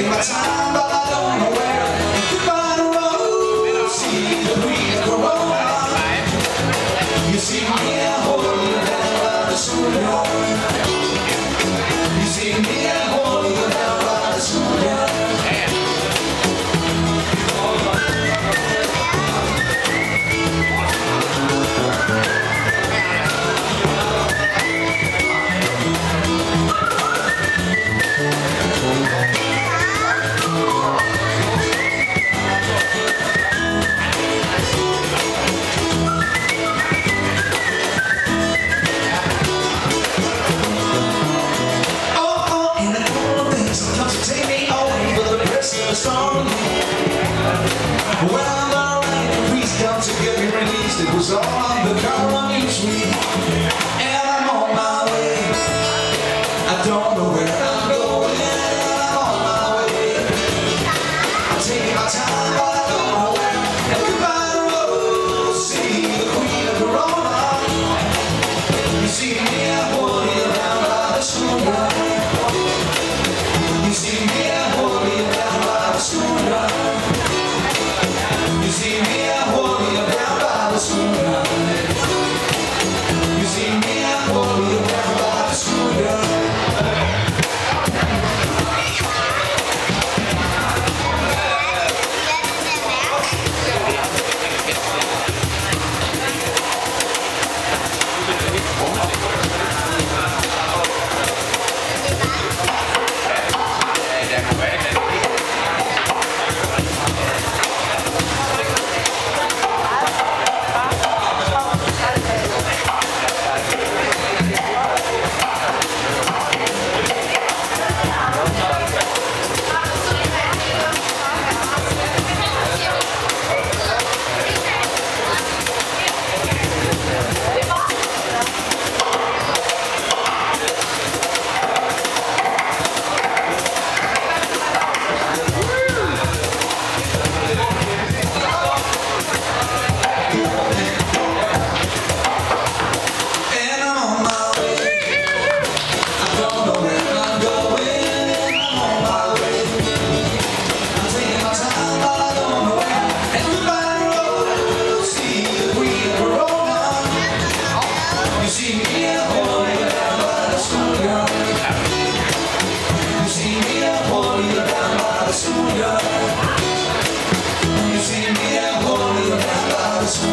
taking my time, but I don't know where. Road. See the Corona. You see me the rest of the song. Well, the priest come to get me released. It was all on the cover Newsweek. And I'm on my way. I don't know where I'm going. I'm on my way. My time, but I don't know where. Goodbye. See the queen of Corona. You see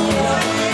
Yeah.